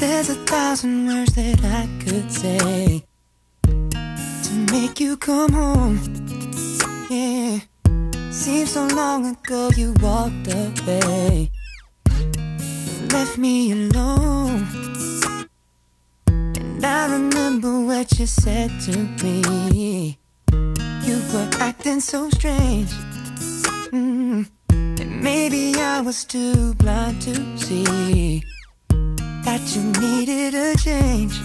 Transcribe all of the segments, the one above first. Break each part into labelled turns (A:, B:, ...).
A: thousand words that I could say to make you come home. Yeah, seems so long ago you walked away, left me alone. And I remember what you said to me. You were acting so strange. Mm. And maybe I was too blind to see that you needed a change.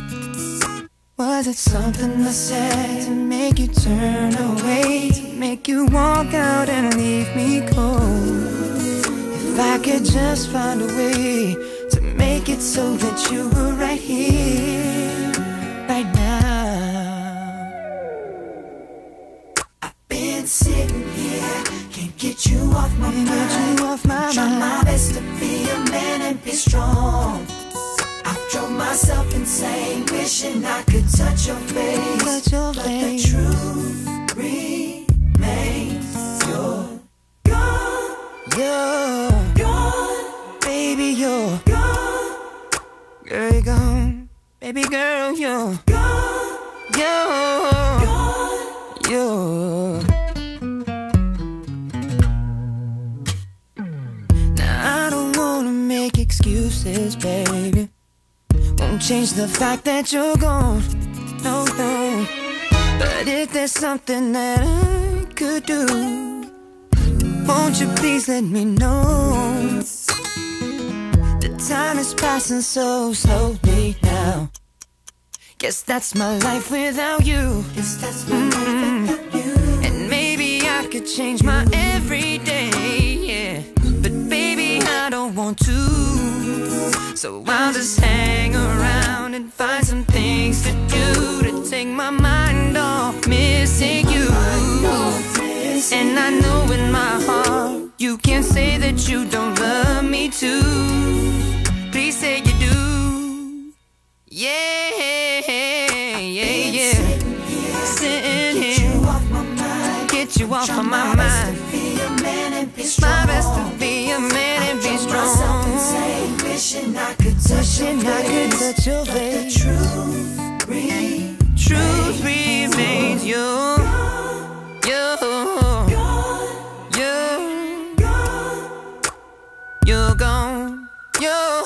A: Was it something I said to make you turn away? To make you walk out and leave me cold? If I could just find a way to make it so that you were right here, right now. I've been sitting here, can't get you off my mind. Get you off my Try mind. my best to be a man and be strong. Myself insane, wishing I could touch your face. Touch your but face. the truth remains you're gone. You're gone. Baby, you're gone. Girl, you're gone. Baby girl, you're gone. You're gone. You're Now I don't wanna make excuses, baby won't change the fact that you're gone. No, no. But if there's something that I could do, won't you please let me know? The time is passing so slowly now. Guess that's my life without you. Guess that's my life mm-hmm. without you. And maybe I could change my everyday, So I'll just hang around and find some things to do to take my mind off missing you. And I know in my heart you can't say that you don't love me too. Please say you do. Yeah, yeah, yeah. Sitting here, get you off my mind. Get you off of my mind. My best to be a man and be strong. Wishing I could touch Wishing your I could touch your face. But the truth, re truth remains you. You. You. You're gone. You're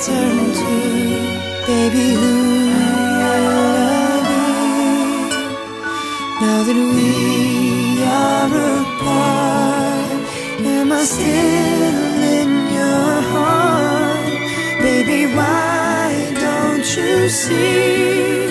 A: turn to, baby, who be? Now that we are apart, am I still in your heart? Baby, why don't you see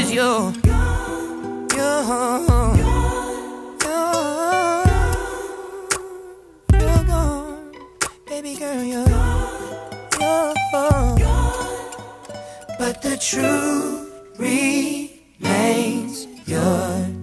A: is you. You. baby girl, you're, you're But the truth remains yours.